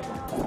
있어요.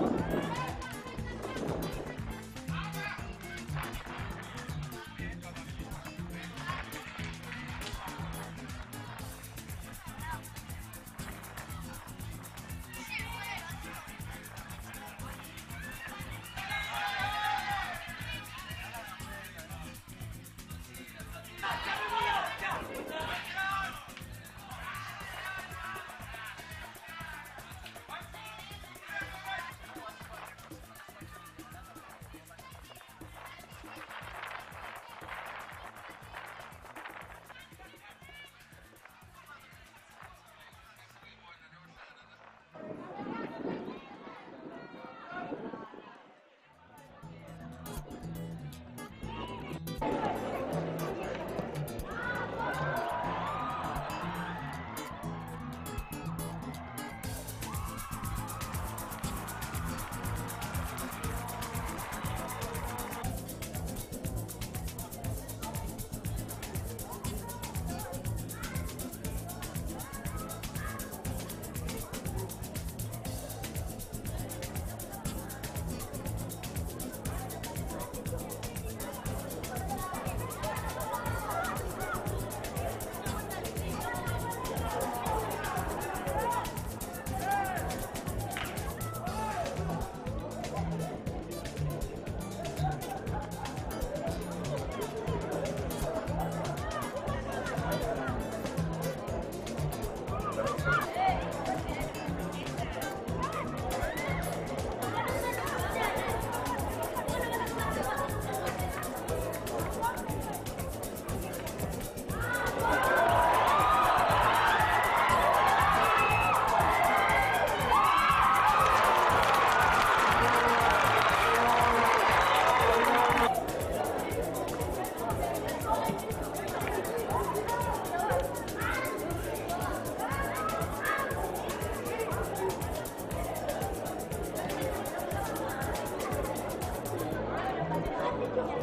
Thank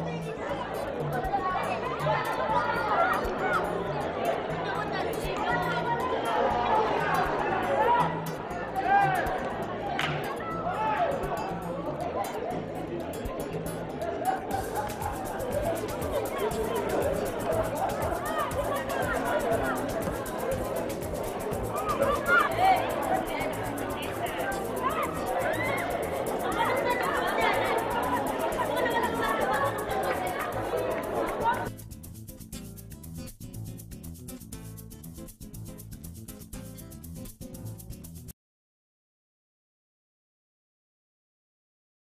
you.